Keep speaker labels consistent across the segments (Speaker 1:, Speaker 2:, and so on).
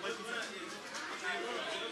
Speaker 1: 我又不是你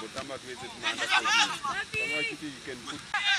Speaker 1: but Amak makes it man. Amak you can put